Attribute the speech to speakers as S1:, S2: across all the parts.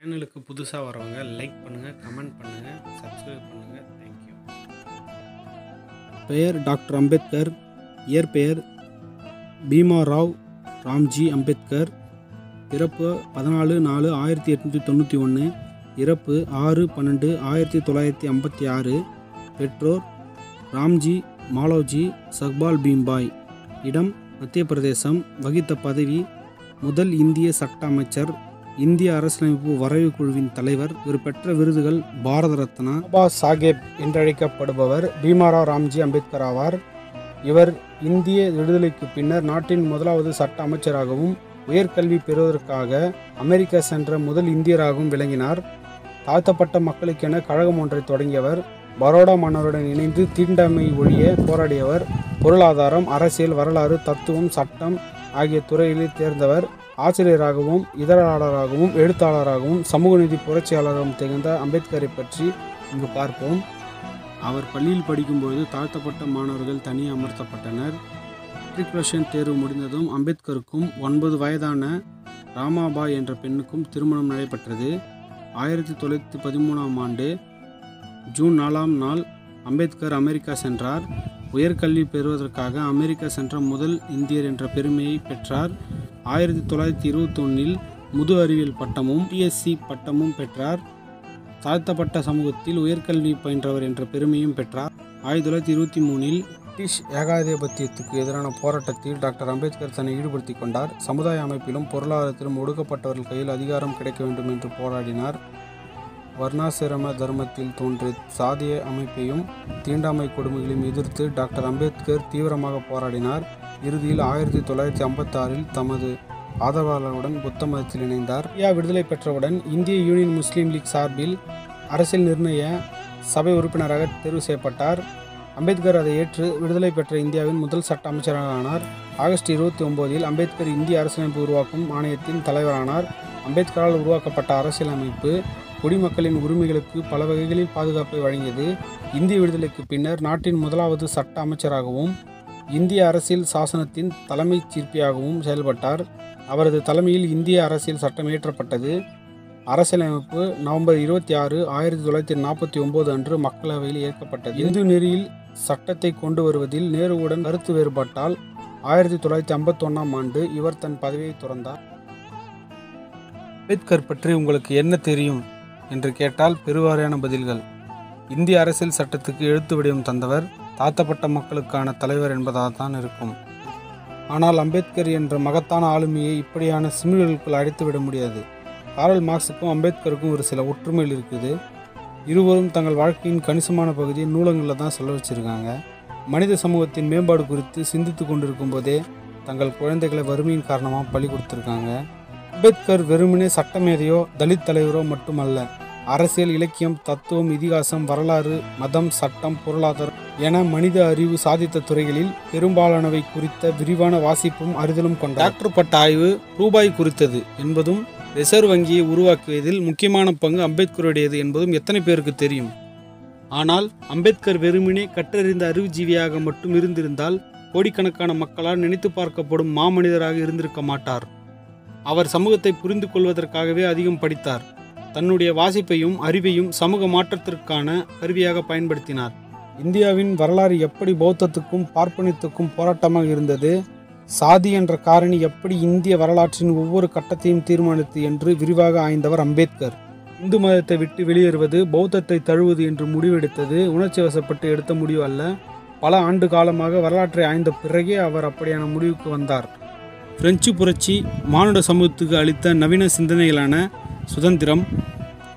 S1: சேனலுக்கு புதுசாக வரவங்க லைக் பண்ணுங்கள் கமெண்ட் பண்ணுங்கள் சப்ஸ்கிரைப் பண்ணுங்கள் தேங்க்யூ
S2: பெயர் டாக்டர் அம்பேத்கர் இயற்பெயர் பீமா ராவ் ராம்ஜி அம்பேத்கர். பிறப்பு பதினாலு நாலு ஆயிரத்தி எட்நூற்றி தொண்ணூற்றி ஒன்று இறப்பு ஆறு பன்னெண்டு ஆயிரத்தி தொள்ளாயிரத்தி ஐம்பத்தி ஆறு. பெற்றோர் ராம்ஜி மாலோஜி சக்பால் பீம்பாய். இடம் மத்திய பிரதேசம் வகித்த பதவி முதல் இந்திய சட்ட அமைச்சர் இந்திய அரசியலமைப்பு வரைவு குழுவின் தலைவர் இவர் பெற்ற விருதுகள் பாரத ரத்னா பாபா சாஹேப் என்றழைக்கப்படுபவர் பீமாரா ராம்ஜி அம்பேத்கர் ஆவார். இவர் இந்திய விடுதலைக்கு பின்னர் நாட்டின் முதலாவது சட்ட அமைச்சராகவும் உயர்கல்வி பெறுவதற்காக அமெரிக்கா சென்ற முதல் இந்தியராகவும் விளங்கினார். தாழ்த்தப்பட்ட மக்களுக்கென கழகம் ஒன்றை தொடங்கியவர். பரோடா மன்னருடன் இணைந்து தீண்டாமை ஒழிய போராடியவர். பொருளாதாரம் அரசியல் வரலாறு தத்துவம் சட்டம் ஆகிய துறைகளில் தேர்ந்தவர். ஆசிரியராகவும் இதழாளராகவும் எழுத்தாளராகவும் சமூக நீதி புரட்சியாளராகவும் திகழ்ந்த அம்பேத்கரை பற்றி இங்கு பார்ப்போம். அவர் பள்ளியில் படிக்கும்போது தாழ்த்தப்பட்ட மாணவர்கள் தனியே அமர்த்தப்பட்டனர். மெட்ரிகுலேஷன் தேர்வு முடிந்ததும் அம்பேத்கருக்கும் ஒன்பது வயதான ராமாபாய் என்ற பெண்ணுக்கும் திருமணம் நடைபெற்றது. ஆயிரத்தி தொள்ளாயிரத்தி பதிமூணாம் ஆண்டு ஜூன் நாலாம் நாள் அம்பேத்கர் அமெரிக்கா சென்றார். உயர்கல்வி பெறுவதற்காக அமெரிக்கா சென்ற முதல் இந்தியர் என்ற பெருமையை பெற்றார். ஆயிரத்தி தொள்ளாயிரத்தி இருபத்தொன்னில் முது அறிவியல் பட்டமும் பிஎஸ்சி பட்டமும் பெற்றார். தாழ்த்தப்பட்ட சமூகத்தில் உயர்கல்வி பயின்றவர் என்ற பெருமையும் பெற்றார். ஆயிரத்தி தொள்ளாயிரத்தி இருபத்தி மூணில் பிரிட்டிஷ் ஏகாதிபத்தியத்துக்கு எதிரான போராட்டத்தில் டாக்டர் அம்பேத்கர் தன்னை ஈடுபடுத்திக் கொண்டார். சமுதாய அமைப்பிலும் பொருளாதாரத்திலும் ஒடுக்கப்பட்டவர்கள் கையில் அதிகாரம் கிடைக்க வேண்டும் என்று போராடினார். வர்ணாசிரம தர்மத்தில் தோன்றிய சாதிய அமைப்பையும் தீண்டாமை கொடுமைகளையும் எதிர்த்து டாக்டர் அம்பேத்கர் தீவிரமாக போராடினார். இறுதியில் ஆயிரத்தி தொள்ளாயிரத்தி ஐம்பத்தாறில் தமது ஆதரவாளருடன் புத்த மதத்தில் இணைந்தார். இந்தியா விடுதலை பெற்றவுடன் இந்திய யூனியன் முஸ்லீம் லீக் சார்பில் அரசியல் நிர்ணய சபை உறுப்பினராக தேர்வு செய்யப்பட்டார். அம்பேத்கர் அதை ஏற்று விடுதலை பெற்ற இந்தியாவின் முதல் சட்ட அமைச்சராக ஆனார் ஆகஸ்ட் இருபத்தி ஒம்போதில் அம்பேத்கர் இந்திய அரசியலமைப்பு உருவாக்கும் ஆணையத்தின் தலைவரானார். அம்பேத்கரால் உருவாக்கப்பட்ட அரசியலமைப்பு குடிமக்களின் உரிமைகளுக்கு பல வகைகளில் பாதுகாப்பை வழங்கியது. இந்திய விடுதலைக்கு பின்னர் நாட்டின் முதலாவது சட்ட அமைச்சராகவும் இந்திய அரசியல் சாசனத்தின் தலைமைச் சிற்பியாகவும் செயல்பட்டார். அவரது தலைமையில் இந்திய அரசியல் சட்டம் இயற்றப்பட்டது. அரசியலமைப்பு நவம்பர் இருபத்தி ஆறு ஆயிரத்தி தொள்ளாயிரத்தி நாற்பத்தி ஒன்பது அன்று மக்களவையில் ஏற்கப்பட்டது. இந்து நெறியில் சட்டத்தை கொண்டு வருவதில் நேருவுடன் கருத்து வேறுபட்டால் ஆயிரத்தி தொள்ளாயிரத்தி ஐம்பத்தொன்னாம் ஆண்டு இவர் தன் பதவியை துறந்தார். அம்பேத்கர் பற்றி உங்களுக்கு என்ன தெரியும் என்று கேட்டால் பெருவாரியான பதில்கள். இந்திய அரசியல் சட்டத்துக்கு எழுத்து வடிவம் தந்தவர் தாழ்த்தப்பட்ட மக்களுக்கான தலைவர் என்பதாக தான் இருக்கும். ஆனால் அம்பேத்கர் என்ற மகத்தான ஆளுமையை இப்படியான சிமிழ்களுக்குள் அழைத்துவிட முடியாது. காரல் மார்க்ஸுக்கும் அம்பேத்கருக்கும் ஒரு சில ஒற்றுமைகள் இருக்குது. இருவரும் தங்கள் வாழ்க்கையின் கணிசமான பகுதியை நூலகங்களில் தான் சொல்ல வச்சுருக்காங்க. மனித சமூகத்தின் மேம்பாடு குறித்து சிந்தித்து கொண்டிருக்கும் போதே தங்கள் குழந்தைகளை வறுமையின் காரணமாக பலி கொடுத்துருக்காங்க. அம்பேத்கர் வெறுமனே சட்டமேதையோ தலித் தலைவரோ மட்டுமல்ல அரசியல் இலக்கியம் தத்துவம் இதிகாசம் வரலாறு மதம் சட்டம் பொருளாதாரம் என மனித அறிவு சாதித்த துறைகளில் பெரும்பாலானவை குறித்த விரிவான வாசிப்பும் அறிதலும் கொண்ட டாக்டர் பட்ட ஆய்வு ரூபாய் குறித்தது என்பதும் ரிசர்வ் வங்கியை உருவாக்குவதில் முக்கியமான பங்கு அம்பேத்கருடையது என்பதும் எத்தனை பேருக்கு தெரியும்? ஆனால் அம்பேத்கர் வெறுமனே கற்றறிந்த அறிவுஜீவியாக மட்டும் இருந்திருந்தால் கோடிக்கணக்கான மக்களால் நினைத்து பார்க்கப்படும் மாமனிதராக இருந்திருக்க மாட்டார். அவர் சமூகத்தை புரிந்து கொள்வதற்காகவே அதிகம் படித்தார். தன்னுடைய வாசிப்பையும் அறிவையும் சமூக மாற்றத்திற்கான கருவியாக பயன்படுத்தினார். இந்தியாவின் வரலாறு எப்படி பௌத்தத்துக்கும் பார்ப்பனியத்துக்கும் போராட்டமாக இருந்தது? சாதி என்ற காரணி எப்படி இந்திய வரலாற்றின் ஒவ்வொரு கட்டத்தையும் தீர்மானித்து என்று விரிவாக ஆய்ந்தவர் அம்பேத்கர். இந்து மதத்தை விட்டு வெளியேறுவது பௌத்தத்தை தழுவது என்று முடிவெடுத்தது உணர்ச்சி வசப்பட்டு எடுத்த முடிவு அல்ல. பல ஆண்டு காலமாக வரலாற்றை ஆய்ந்த பிறகே அவர் அப்படியான முடிவுக்கு வந்தார். பிரெஞ்சு புரட்சி மானுட சமூகத்துக்கு அளித்த நவீன சிந்தனைகளான சுதந்திரம்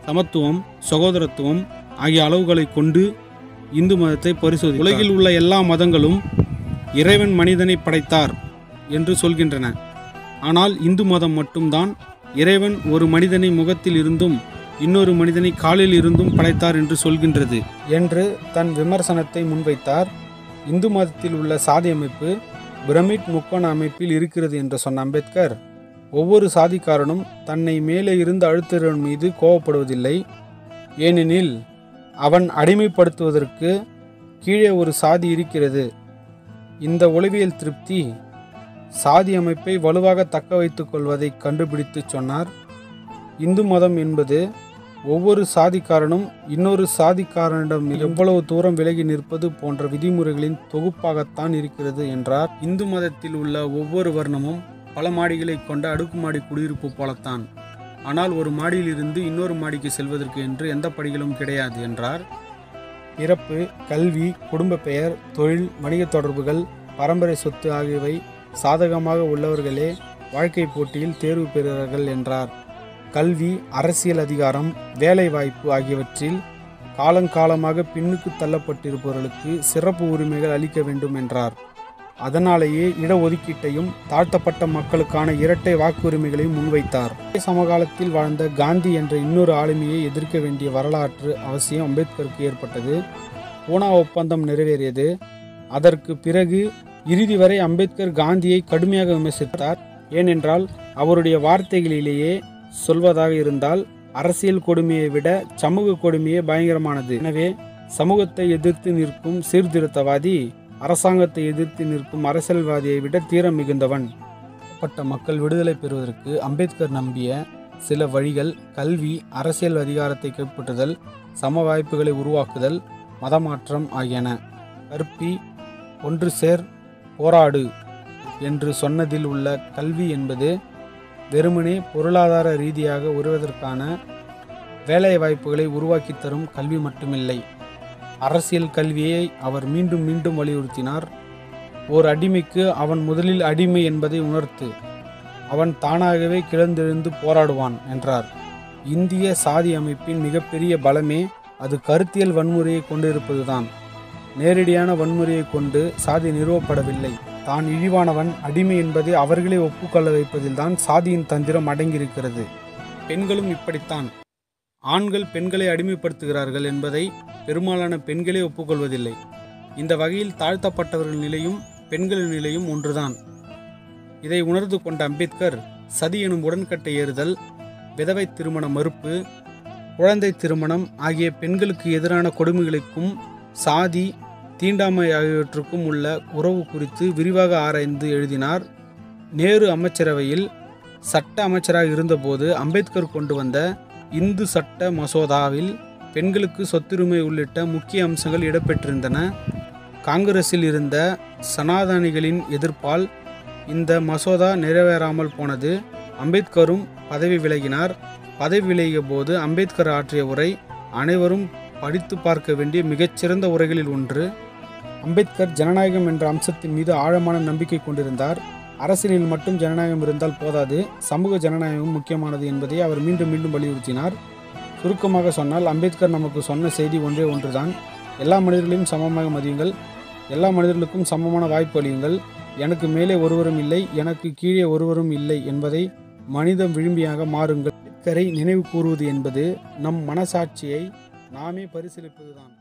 S2: சமத்துவம் சகோதரத்துவம் ஆகிய அளவுகளை கொண்டு இந்து மதத்தை பரிசோதி உலகில் உள்ள எல்லா மதங்களும் இறைவன் மனிதனை படைத்தார் என்று சொல்கின்றன. ஆனால் இந்து மதம் மட்டும்தான் இறைவன் ஒரு மனிதனை முகத்தில் இருந்தும் இன்னொரு மனிதனை காலில் இருந்தும் படைத்தார் என்று சொல்கின்றது என்று தன் விமர்சனத்தை முன்வைத்தார். இந்து மதத்தில் உள்ள சாதி அமைப்பு பிரமிட் முக்கோண அமைப்பில் இருக்கிறது என்று சொன்ன அம்பேத்கர். ஒவ்வொரு சாதிக்காரனும் தன்னை மேலே இருந்து அழுத்தவன் மீது கோவப்படுவதில்லை. ஏனெனில் அவன் அடிமைப்படுத்துவதற்கு கீழே ஒரு சாதி இருக்கிறது. இந்த உளவியல் திருப்தி சாதி அமைப்பை வலுவாக தக்க வைத்துக் கொள்வதை கண்டுபிடித்து சொன்னார். இந்து மதம் என்பது ஒவ்வொரு சாதிக்காரனும் இன்னொரு சாதிக்காரனிடம் எவ்வளவு தூரம் விலகி நிற்பது போன்ற விதிமுறைகளின் தொகுப்பாகத்தான் இருக்கிறது என்றார். இந்து மதத்தில் உள்ள ஒவ்வொரு வர்ணமும் பல மாடிகளை கொண்ட அடுக்குமாடி குடியிருப்பு போலத்தான். ஆனால் ஒரு மாடியிலிருந்து இன்னொரு மாடிக்கு செல்வதற்கு என்று எந்த படிகளும் கிடையாது என்றார். இறப்பு கல்வி குடும்ப பெயர் தொழில் வணிகத் தொடர்புகள் பரம்பரை சொத்து ஆகியவை சாதகமாக உள்ளவர்களே வாழ்க்கை போட்டியில் தேர்வு பெறுகிறார்கள் என்றார். கல்வி அரசியல் அதிகாரம் வேலைவாய்ப்பு ஆகியவற்றில் காலங்காலமாக பின்னுக்கு தள்ளப்பட்டிருப்பவர்களுக்கு சிறப்பு உரிமைகள் அளிக்க வேண்டும் என்றார். அதனாலேயே இடஒதுக்கீட்டையும் தாழ்த்தப்பட்ட மக்களுக்கான இரட்டை வாக்குரிமைகளையும் முன்வைத்தார். சமகாலத்தில் வாழ்ந்த காந்தி என்ற இன்னொரு ஆளுமையை எதிர்க்க வேண்டிய வரலாற்று அவசியம் அம்பேத்கருக்கு ஏற்பட்டது. பூனா ஒப்பந்தம் நிறைவேறியது. அதற்கு பிறகு இறுதி வரை அம்பேத்கர் காந்தியை கடுமையாக விமர்சித்தார். ஏனென்றால் அவருடைய வார்த்தைகளிலேயே சொல்வதாக இருந்தால் அரசியல் கொடுமையை விட சமூக கொடுமையே பயங்கரமானது. எனவே சமூகத்தை எதிர்த்து நிற்கும் சீர்திருத்தவாதி அரசாங்கத்தை எதிர்த்து நிற்கும் அரசியல்வாதியை விட தீரம் மிகுந்தவன். பட்ட மக்கள் விடுதலை பெறுவதற்கு அம்பேத்கர் நம்பிய சில வழிகள் கல்வி அரசியல் அதிகாரத்தை கைப்பற்றுதல் சம வாய்ப்புகளை உருவாக்குதல் மதமாற்றம் ஆகியன. கற்பி ஒன்று சேர் போராடு என்று சொன்னதில் உள்ள கல்வி என்பது வெறுமனே பொருளாதார ரீதியாக உருவதற்கான வேலை வாய்ப்புகளை உருவாக்கி தரும் கல்வி மட்டுமில்லை. அரசியல் கல்வியை அவர் மீண்டும் மீண்டும் வலியுறுத்தினார். ஓர் அடிமைக்கு அவன் முதலில் அடிமை என்பதை உணர்த்து அவன் தானாகவே கிளந்தெழுந்து போராடுவான் என்றார். இந்திய சாதி அமைப்பின் மிகப்பெரிய பலமே அது கருத்தியல் வன்முறையை கொண்டிருப்பதுதான். நேரடியான வன்முறையை கொண்டு சாதி நிறுவப்படவில்லை. தான் இழிவானவன் அடிமை என்பதை அவர்களே ஒப்புக்கொள்ள வைப்பதில்தான் சாதியின் தந்திரம் அடங்கியிருக்கிறது. பெண்களும் இப்படித்தான். ஆண்கள் பெண்களை அடிமைப்படுத்துகிறார்கள் என்பதை பெரும்பாலான பெண்களே ஒப்புக்கொள்வதில்லை. இந்த வகையில் தாழ்த்தப்பட்டவர்கள் நிலையும் பெண்களின் நிலையும் ஒன்றுதான். இதை உணர்ந்து கொண்ட அம்பேத்கர் சதி எனும் உடன்கட்டை ஏறுதல் விதவை திருமண மறுப்பு குழந்தை திருமணம் ஆகிய பெண்களுக்கு எதிரான கொடுமைகளுக்கும் சாதி தீண்டாமை ஆகியவற்றுக்கும் உள்ள உறவு குறித்து விரிவாக ஆராய்ந்து எழுதினார் நேரு அமைச்சரவையில் சட்ட அமைச்சராக இருந்தபோது அம்பேத்கர் கொண்டு வந்த இந்து சட்ட மசோதாவில் பெண்களுக்கு சொத்துரிமை உள்ளிட்ட முக்கிய அம்சங்கள் இடம்பெற்றிருந்தன. காங்கிரஸில் இருந்த சனாதனிகளின் எதிர்ப்பால் இந்த மசோதா நிறைவேறாமல் போனது. அம்பேத்கரும் பதவி விலகினார். பதவி விலகிய போது அம்பேத்கர் ஆற்றிய உரை அனைவரும் படித்து பார்க்க வேண்டிய மிகச்சிறந்த உரைகளில் ஒன்று. அம்பேத்கர் ஜனநாயகம் என்ற அம்சத்தின் மீது ஆழமான நம்பிக்கை கொண்டிருந்தார். அரசியலில் மட்டும் ஜனநாயகம் இருந்தால் போதாது சமூக ஜனநாயகம் முக்கியமானது என்பதை அவர் மீண்டும் மீண்டும் வலியுறுத்தினார். சுருக்கமாக சொன்னால் அம்பேத்கர் நமக்கு சொன்ன செய்தி ஒன்றே ஒன்றுதான். எல்லா மனிதர்களையும் சமமாக மதியுங்கள். எல்லா மனிதர்களுக்கும் சமமான வாய்ப்பு அளியுங்கள். எனக்கு மேலே ஒருவரும் இல்லை எனக்கு கீழே ஒருவரும் இல்லை என்பதை மனிதம் விழும்பியாக மாறுங்கள். அம்பேத்கரை நினைவு கூறுவது என்பது நம் மனசாட்சியை நாமே பரிசீலிப்பதுதான்.